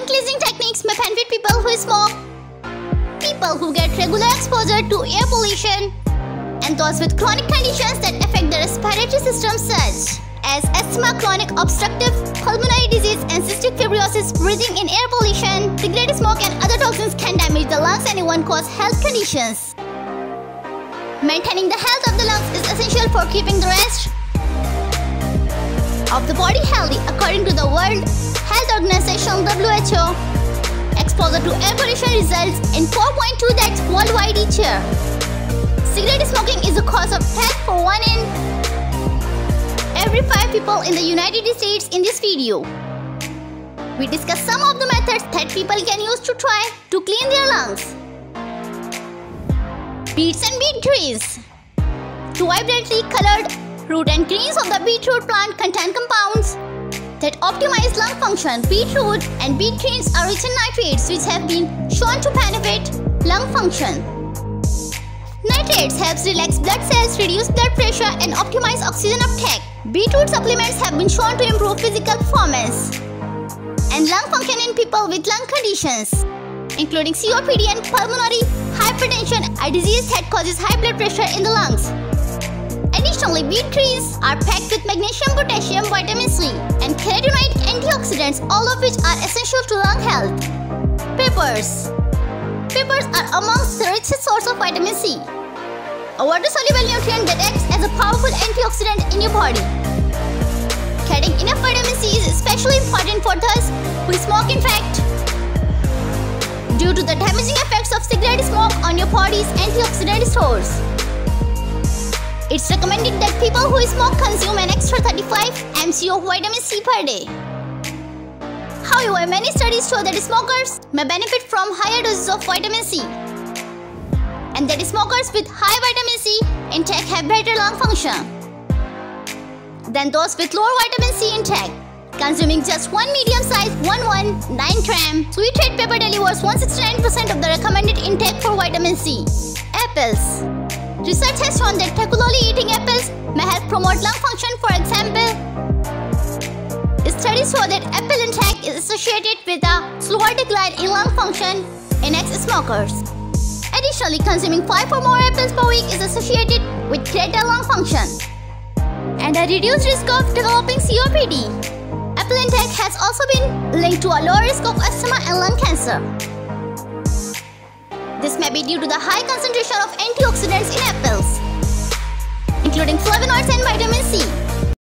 lung cleansing techniques may benefit people who smoke, people who get regular exposure to air pollution, and those with chronic conditions that affect the respiratory system such as asthma, chronic obstructive pulmonary disease, and cystic fibrosis. Breathing in air pollution, cigarette smoke, and other toxins can damage the lungs and even cause health conditions. Maintaining the health of the lungs is essential for keeping the rest of the body healthy Organization WHO. Exposure to air pollution results in 4.2 deaths worldwide each year. Cigarette smoking is a cause of death for one in every five people in the United States in this video. We discuss some of the methods that people can use to try to clean their lungs. Beets and beet greens. Two vibrantly colored root and greens of the beetroot plant contain compounds that optimize lung function. Beetroot and beet greens are rich in nitrates which have been shown to benefit lung function. Nitrates helps relax blood cells, reduce blood pressure and optimize oxygen uptake. Beetroot supplements have been shown to improve physical performance and lung function in people with lung conditions including COPD and pulmonary hypertension, a disease that causes high blood pressure in the lungs. Additionally, beet greens are packed with magnesium, potassium, vitamin C, and carotenoid antioxidants, all of which are essential to lung health. Peppers Peppers are amongst the richest source of vitamin C, a water-soluble nutrient that acts as a powerful antioxidant in your body. Getting enough vitamin C is especially important for those who smoke in fact due to the damaging effects of cigarette smoke on your body's antioxidant stores. It's recommended that people who smoke consume an extra 35 mg of vitamin C per day. However, many studies show that smokers may benefit from higher doses of vitamin C and that smokers with high vitamin C intake have better lung function than those with lower vitamin C intake. Consuming just one medium-sized 119 gram sweet red pepper delivers 169% of the recommended intake for vitamin C. Apples Research has shown that regularly eating apples may help promote lung function. For example, studies show that apple intake is associated with a slower decline in lung function in ex-smokers. Additionally, consuming 5 or more apples per week is associated with greater lung function and a reduced risk of developing COPD. Apple intake has also been linked to a lower risk of asthma and lung cancer. This may be due to the high concentration of antioxidants